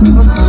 Você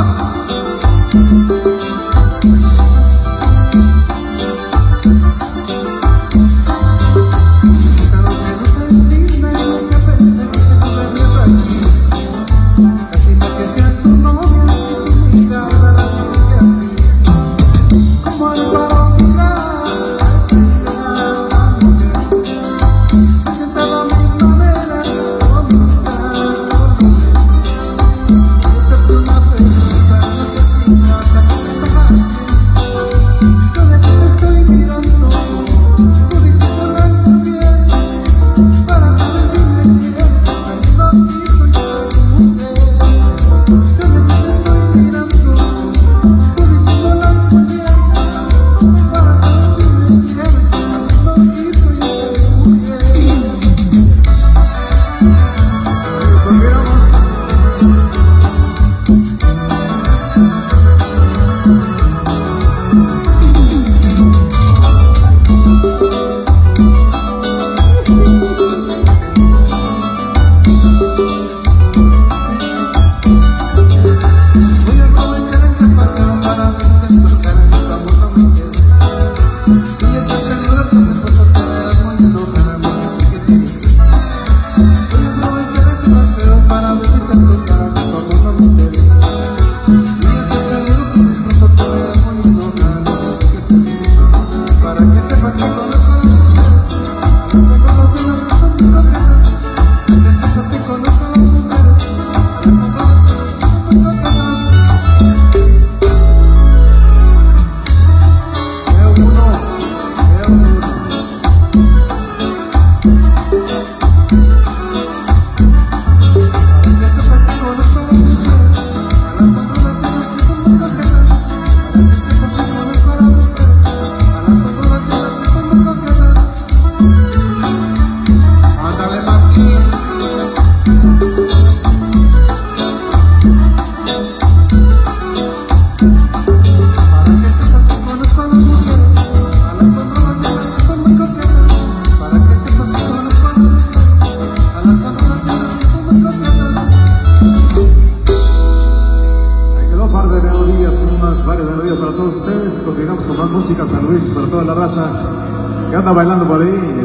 Siento música San Luis para toda la raza que anda bailando por ahí.